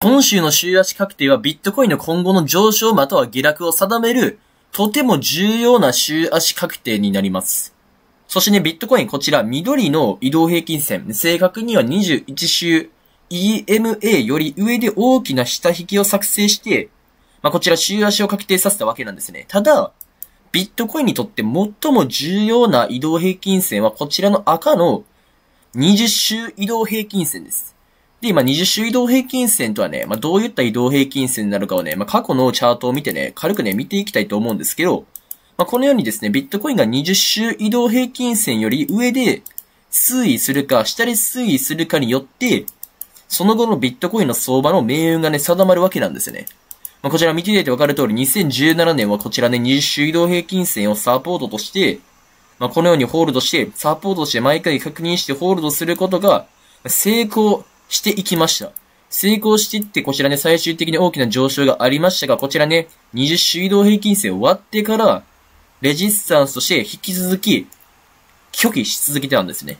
今週の週足確定はビットコインの今後の上昇または下落を定める、とても重要な週足確定になります。そしてね、ビットコインこちら、緑の移動平均線、正確には21週 EMA より上で大きな下引きを作成して、まあ、こちら週足を確定させたわけなんですね。ただ、ビットコインにとって最も重要な移動平均線はこちらの赤の20週移動平均線です。で、今20週移動平均線とはね、まあ、どういった移動平均線になるかをね、まあ、過去のチャートを見てね、軽くね、見ていきたいと思うんですけど、まあ、このようにですね、ビットコインが20週移動平均線より上で推移するか、下で推移するかによって、その後のビットコインの相場の命運がね、定まるわけなんですよね。まあ、こちら見ていただいてわかる通り、2017年はこちらね、20週移動平均線をサポートとして、まあ、このようにホールドして、サポートして毎回確認してホールドすることが、成功していきました。成功していって、こちらね、最終的に大きな上昇がありましたが、こちらね、20週移動平均線終わってから、レジスタンスとして引き続き、拒否し続けてたんですね。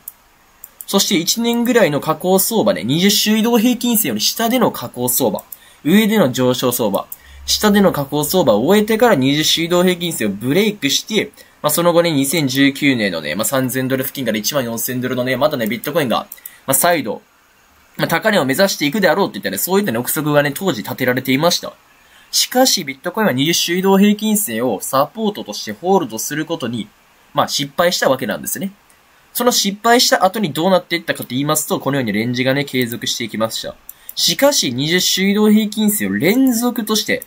そして1年ぐらいの下降相場ね、20週移動平均線より下での下降相場。上での上昇相場、下での下降相場を終えてから20週移動平均線をブレイクして、まあ、その後ね、2019年のね、まあ、3000ドル付近から1万4000ドルのね、またね、ビットコインが、まあ、再度、まあ、高値を目指していくであろうって言ったね、そういったね、憶測がね、当時立てられていました。しかし、ビットコインは20週移動平均線をサポートとしてホールドすることに、まあ、失敗したわけなんですね。その失敗した後にどうなっていったかと言いますと、このようにレンジがね、継続していきました。しかし、20週移動平均線を連続として、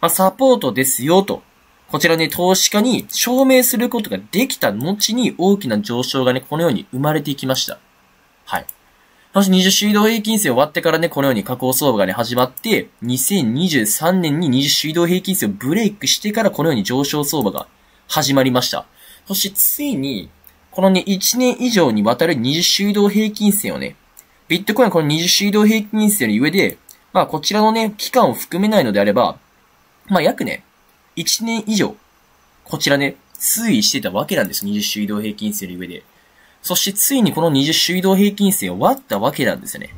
まあ、サポートですよと、こちらね、投資家に証明することができた後に大きな上昇がね、このように生まれていきました。はい。そし20週移動平均線終わってからね、このように下降相場がね、始まって、2023年に20週移動平均線をブレイクしてからこのように上昇相場が始まりました。そしてついに、このね、1年以上にわたる20週移動平均線をね、ビットコインはこの20週移動平均線より上で、まあこちらのね、期間を含めないのであれば、まあ約ね、1年以上、こちらね、推移してたわけなんです。20週移動平均線より上で。そしてついにこの20週移動平均線を割ったわけなんですね。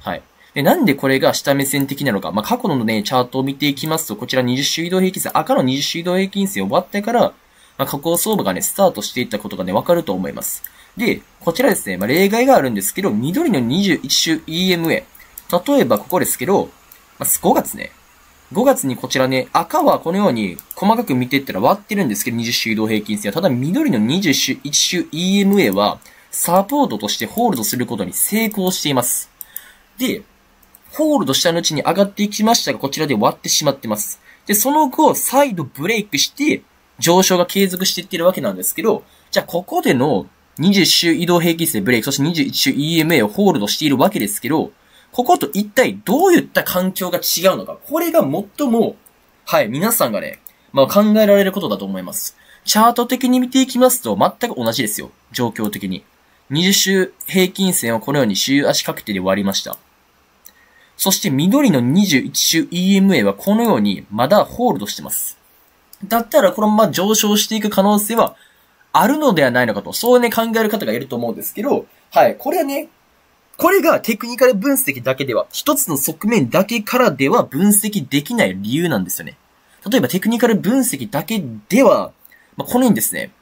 はい。で、なんでこれが下目線的なのか。まあ、過去のね、チャートを見ていきますと、こちら20週移動平均線、赤の20週移動平均線を割ってから、まあ、下降相場がね、スタートしていったことがね、わかると思います。で、こちらですね、まあ、例外があるんですけど、緑の21週 EMA。例えばここですけど、まあ、5月ね。5月にこちらね、赤はこのように細かく見ていったら割ってるんですけど、20週移動平均線は。ただ緑の21週 EMA は、サポートとしてホールドすることに成功しています。で、ホールドした後に上がっていきましたが、こちらで割ってしまってます。で、その後、再度ブレイクして、上昇が継続していってるわけなんですけど、じゃあここでの20周移動平均線ブレイク、そして21周 EMA をホールドしているわけですけど、ここと一体どういった環境が違うのか、これが最も、はい、皆さんがね、まあ考えられることだと思います。チャート的に見ていきますと、全く同じですよ。状況的に。20周平均線をこのように週足確定で割りました。そして緑の21周 EMA はこのようにまだホールドしてます。だったらこのまま上昇していく可能性はあるのではないのかと、そうね、考える方がいると思うんですけど、はい、これはね、これがテクニカル分析だけでは、一つの側面だけからでは分析できない理由なんですよね。例えばテクニカル分析だけでは、まあ、このようにですね、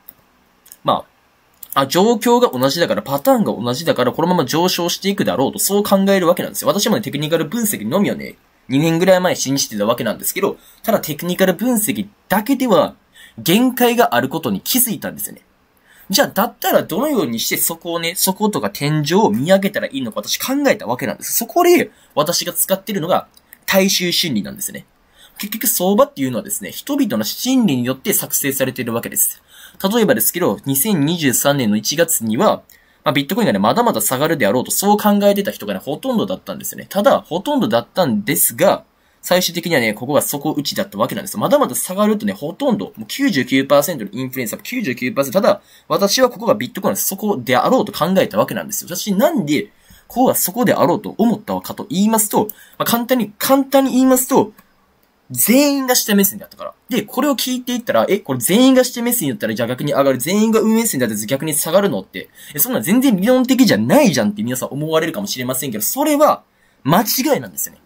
あ、状況が同じだから、パターンが同じだから、このまま上昇していくだろうと、そう考えるわけなんですよ。私もね、テクニカル分析のみはね、2年ぐらい前信じてたわけなんですけど、ただテクニカル分析だけでは、限界があることに気づいたんですよね。じゃあ、だったらどのようにしてそこをね、そことか天井を見上げたらいいのか私考えたわけなんです。そこで私が使ってるのが大衆心理なんですね。結局相場っていうのはですね、人々の心理によって作成されているわけです。例えばですけど、2023年の1月には、まあ、ビットコインがね、まだまだ下がるであろうとそう考えてた人がね、ほとんどだったんですよね。ただ、ほとんどだったんですが、最終的にはね、ここが底打ちだったわけなんですまだまだ下がるとね、ほとんど、もう99%のインフルエンサー、99%。ただ、私はここがビットコインの底であろうと考えたわけなんですよ。そしてなんで、ここが底であろうと思ったかと言いますと、まあ、簡単に、簡単に言いますと、全員が下目線だったから。で、これを聞いていったら、え、これ全員が下目線だったら、じゃあ逆に上がる。全員が運営線だったら逆に下がるのって、そんな全然理論的じゃないじゃんって皆さん思われるかもしれませんけど、それは間違いなんですよね。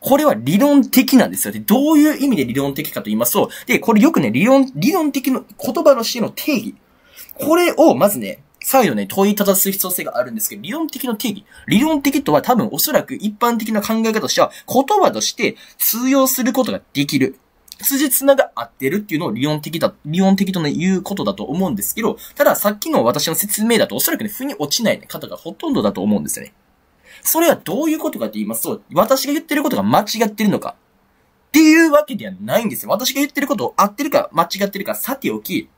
これは理論的なんですよ。で、どういう意味で理論的かと言いますと、で、これよくね、理論、理論的の言葉としての定義。これをまずね、再度ね、問いただす必要性があるんですけど、理論的の定義。理論的とは多分おそらく一般的な考え方としては、言葉として通用することができる。辻綱が合ってるっていうのを理論的だ、理論的とね、言うことだと思うんですけど、たださっきの私の説明だとおそらくね、腑に落ちない、方がほとんどだと思うんですよね。それはどういうことかって言いますと、私が言ってることが間違ってるのか。っていうわけではないんですよ。私が言ってることを合ってるか間違ってるかさておき、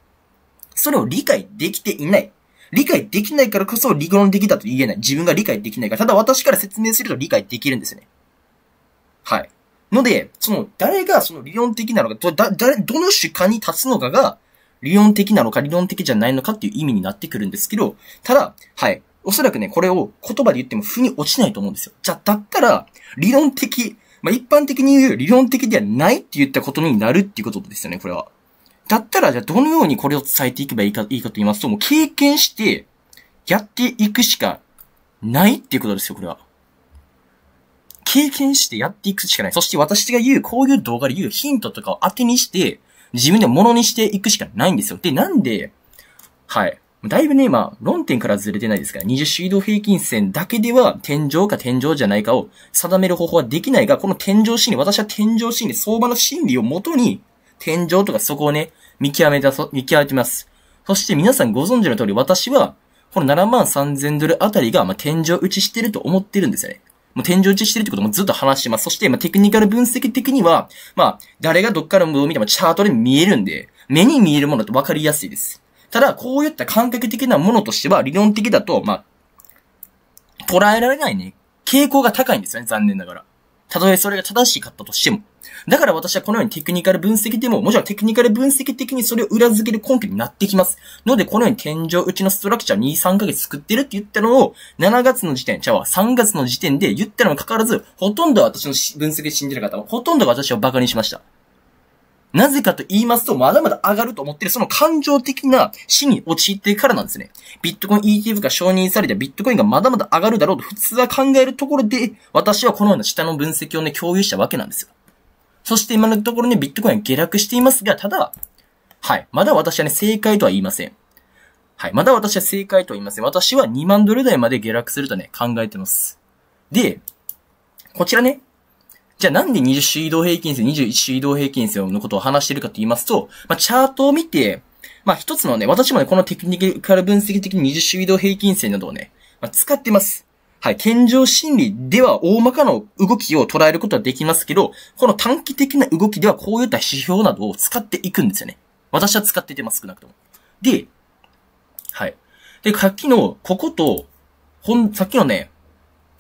それを理解できていない。理解できないからこそ理論的だと言えない。自分が理解できないから。ただ私から説明すると理解できるんですよね。はい。ので、その、誰がその理論的なのか、ど、だ、どの主観に立つのかが、理論的なのか理論的じゃないのかっていう意味になってくるんですけど、ただ、はい。おそらくね、これを言葉で言っても腑に落ちないと思うんですよ。じゃ、だったら、理論的、まあ、一般的に言う理論的ではないって言ったことになるっていうことですよね、これは。だったら、じゃあどのようにこれを伝えていけばいいか、いいかと言いますと、もう経験して、やっていくしかないっていうことですよ、これは。経験してやっていくしかない。そして私が言う、こういう動画で言うヒントとかを当てにして、自分で物にしていくしかないんですよ。で、なんで、はい。だいぶね、まあ、論点からずれてないですから、20種移動平均線だけでは天井か天井じゃないかを定める方法はできないが、この天井心理、私は天井心理、相場の心理をもとに、天井とかそこをね、見極めた、見極めます。そして皆さんご存知の通り、私は、この7万3000ドルあたりが、ま、天井打ちしてると思ってるんですよね。もう天井打ちしてるってこともずっと話してます。そして、ま、テクニカル分析的には、まあ、誰がどっからも見てもチャートで見えるんで、目に見えるものって分かりやすいです。ただ、こういった感覚的なものとしては、理論的だと、まあ、捉えられないね、傾向が高いんですよね、残念ながら。たとえそれが正しかったとしても。だから私はこのようにテクニカル分析でも、もちろんテクニカル分析的にそれを裏付ける根拠になってきます。ので、このように天井うちのストラクチャー2、3ヶ月作ってるって言ったのを、7月の時点、じゃあ、3月の時点で言ったのもかかわらず、ほとんど私の分析信じる方は、ほとんど私を馬鹿にしました。なぜかと言いますと、まだまだ上がると思ってる、その感情的な死に陥ってからなんですね。ビットコイン ETF が承認されたビットコインがまだまだ上がるだろうと普通は考えるところで、私はこのような下の分析をね、共有したわけなんですよ。そして今のところね、ビットコインは下落していますが、ただ、はい。まだ私はね、正解とは言いません。はい。まだ私は正解とは言いません。私は2万ドル台まで下落するとね、考えてます。で、こちらね、じゃあなんで20種移動平均線、21種移動平均線のことを話してるかと言いますと、まあ、チャートを見て、まあ、一つのね、私もね、このテクニカル分析的に20種移動平均線などをね、まあ、使ってます。はい。健常心理では大まかの動きを捉えることはできますけど、この短期的な動きではこういった指標などを使っていくんですよね。私は使っててます、少なくとも。で、はい。で、さっきの、ここと、ほん、さっきのね、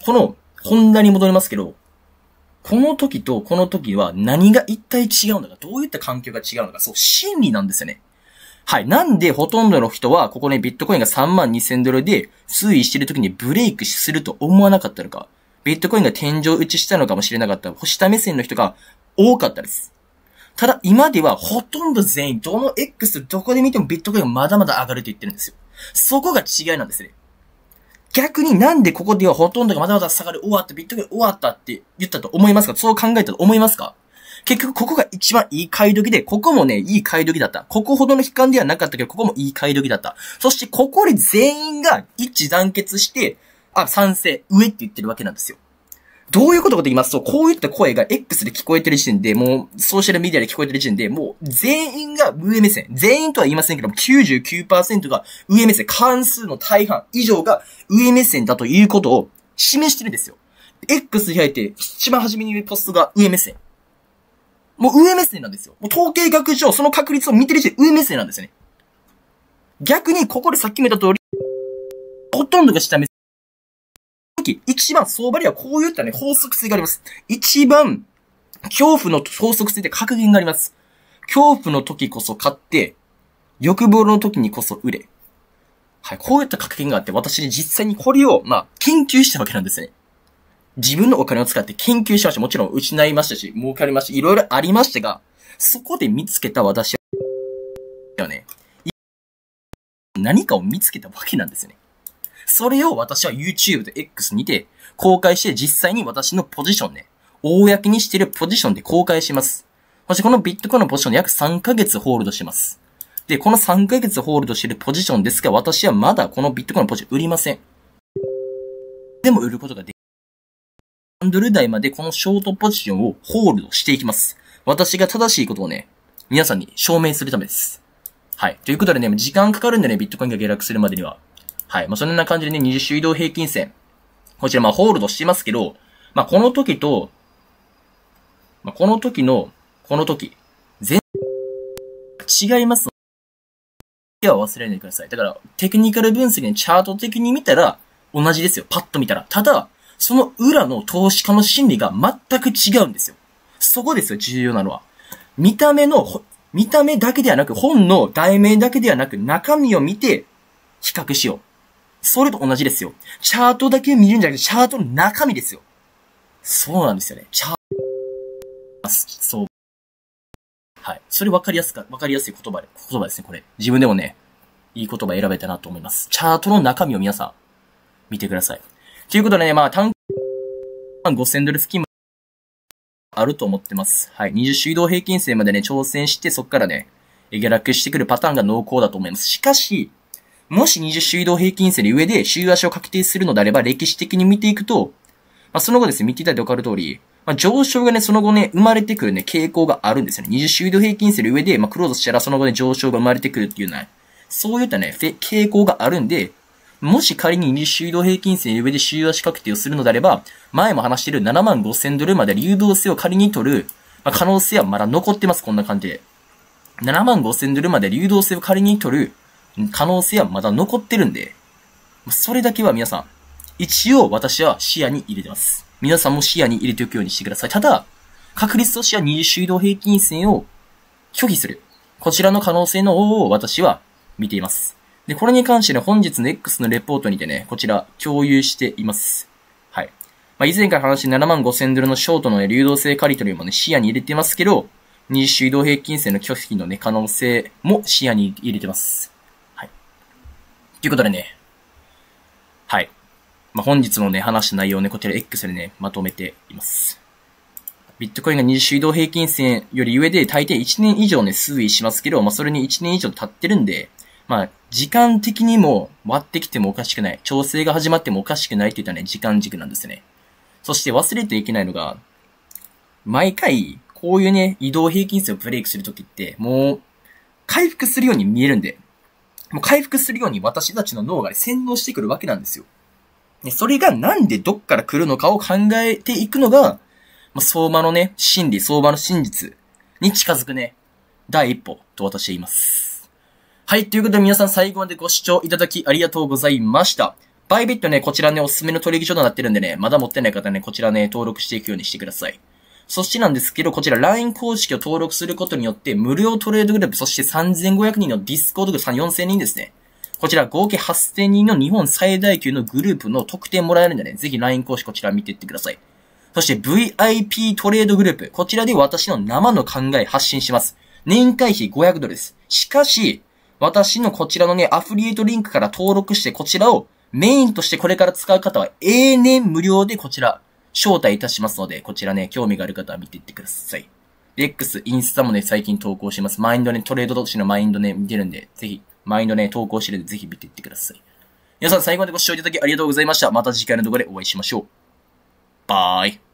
この、ホンダに戻りますけど、この時とこの時は何が一体違うのか、どういった環境が違うのか、そう、心理なんですよね。はい。なんでほとんどの人は、ここね、ビットコインが3万2000ドルで推移してる時にブレイクすると思わなかったのか、ビットコインが天井打ちしたのかもしれなかった、星下目線の人が多かったです。ただ、今ではほとんど全員、どの X どこで見てもビットコインがまだまだ上がると言ってるんですよ。そこが違いなんですね。逆になんでここではほとんどがまだまだ下がる、終わった、ビットコイン終わったって言ったと思いますか？そう考えたと思いますか結局ここが一番いい買い時で、ここもね、いい買い時だった。ここほどの悲観ではなかったけど、ここもいい買い時だった。そしてここで全員が一致団結して、あ、賛成、上って言ってるわけなんですよ。どういうことかと言いますと、こういった声が X で聞こえてる時点で、もう、ソーシャルメディアで聞こえてる時点で、もう、全員が上目線。全員とは言いませんけども、99%が上目線。関数の大半以上が上目線だということを示してるんですよ。X 開いて、一番初めに言うポストが上目線。もう上目線なんですよ。もう統計学上、その確率を見てる時点で上目線なんですよね。逆に、ここでさっき見た通り、ほとんどが下目線。時、一番相場にはこういったね、法則性があります。一番、恐怖の法則性で格言があります。恐怖の時こそ買って、欲望の時にこそ売れ。はい、こういった格言があって、私で実際にこれを、まあ、研究したわけなんですね。自分のお金を使って研究しました。もちろん失いましたし、儲かりました。いろいろありましたが、そこで見つけた私は、ね、何かを見つけたわけなんですね。それを私は YouTube で X にて公開して実際に私のポジションね、公にしてるポジションで公開します。そしてこのビットコインのポジションで約3ヶ月ホールドします。で、この3ヶ月ホールドしてるポジションですが、私はまだこのビットコインのポジション売りません。でも売ることができハンドル台までこのショートポジションをホールドしていきます。私が正しいことをね、皆さんに証明するためです。はい。ということでね、時間かかるんでね、ビットコインが下落するまでには。はい。まあ、そんな感じでね、20週移動平均線。こちらまあホールドしてますけど、まあ、この時と、まあ、この時の、この時、全、違いますは忘れないでください。だから、テクニカル分析にチャート的に見たら、同じですよ。パッと見たら。ただ、その裏の投資家の心理が全く違うんですよ。そこですよ、重要なのは。見た目の、見た目だけではなく、本の題名だけではなく、中身を見て、比較しよう。それと同じですよ。チャートだけ見るんじゃなくて、チャートの中身ですよ。そうなんですよね。チャート、そう。はい。それ分かりやすか、分かりやすい言葉で、言葉ですね、これ。自分でもね、いい言葉選べたなと思います。チャートの中身を皆さん、見てください。ということでね、まあ、単価5000ドル付近あると思ってます。はい。20週移動平均線までね、挑戦して、そっからね、下落してくるパターンが濃厚だと思います。しかし、もし20週移動平均線で上で週足を確定するのであれば、歴史的に見ていくと、まあ、その後ですね、見ていただいてわかる通り、まあ、上昇がね、その後ね、生まれてくるね、傾向があるんですよね。20週移動平均線で上で、まあ、クローズしたらその後ね、上昇が生まれてくるっていうね、そういったね、傾向があるんで、もし仮に日周移動平均線上で週足確定をするのであれば、前も話している7万5千ドルまで流動性を仮に取る、まあ、可能性はまだ残ってます、こんな感じで。7万5千ドルまで流動性を仮に取る可能性はまだ残ってるんで、それだけは皆さん、一応私は視野に入れてます。皆さんも視野に入れておくようにしてください。ただ、確率としては20周移動平均線を拒否する。こちらの可能性の方を私は見ています。で、これに関してね、本日の X のレポートにてね、こちら共有しています。はい。まあ、以前から話して7万5千ドルのショートの、ね、流動性刈り取りもね、視野に入れてますけど、20週移動平均線の拒否のね、可能性も視野に入れてます。ということでね、はい。まあ、本日のね、話した内容をね、こちら X でね、まとめています。ビットコインが20週移動平均線より上で大抵1年以上ね、推移しますけど、まあ、それに1年以上経ってるんで、まあ、時間的にも割ってきてもおかしくない。調整が始まってもおかしくないって言ったらね、時間軸なんですね。そして忘れてはいけないのが、毎回、こういうね、移動平均数をブレイクするときって、もう、回復するように見えるんで、もう回復するように私たちの脳が、洗脳してくるわけなんですよ。で、それがなんでどっから来るのかを考えていくのが、まあ、相場のね、心理、相場の真実に近づくね、第一歩と私は言います。はい、ということで皆さん最後までご視聴いただきありがとうございました。 Bybit ね、こちらね、おすすめの取引所となってるんでね、まだ持ってない方ね、こちらね、登録していくようにしてください。そしてなんですけど、こちら LINE 公式を登録することによって、無料トレードグループ、そして3500人の Discord グループ4000人ですね。こちら合計8000人の日本最大級のグループの特典もらえるんでね、ぜひ LINE 公式こちら見ていってください。そして VIP トレードグループ、こちらで私の生の考え発信します。年会費500ドルです。しかし、私のこちらのね、アフリエイトリンクから登録してこちらをメインとしてこれから使う方は永年無料でこちら招待いたしますので、こちらね、興味がある方は見ていってください。レックス、インスタもね、最近投稿してます。マインドね、トレード同士のマインドね、見てるんで、ぜひ、マインドね、投稿してるんで、ぜひ見ていってください。皆さん最後までご視聴いただきありがとうございました。また次回の動画でお会いしましょう。バイ。